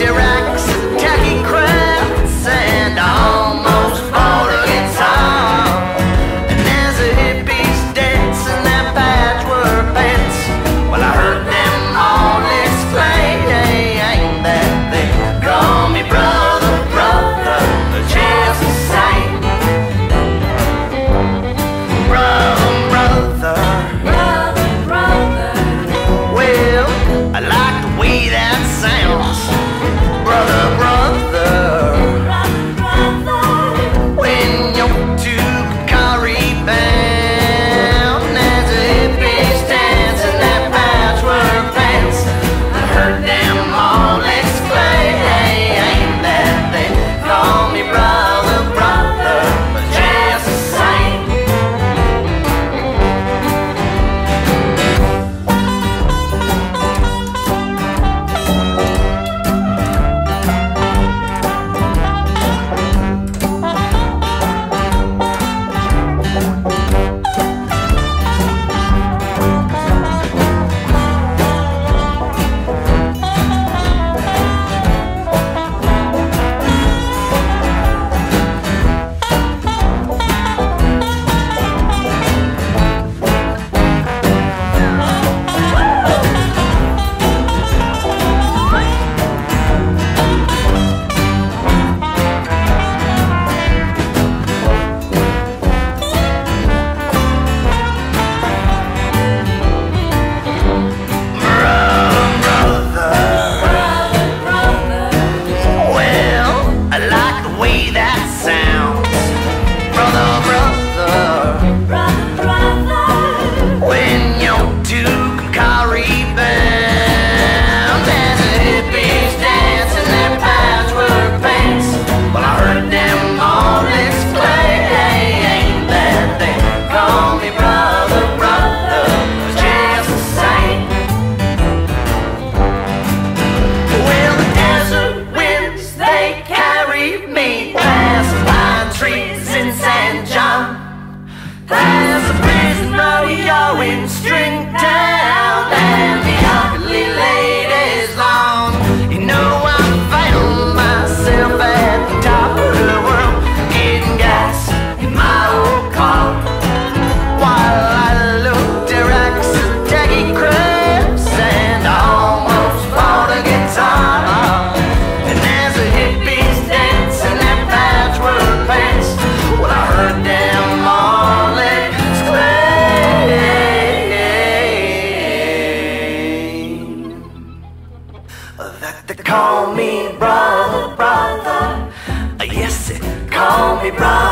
Diracs. Brother.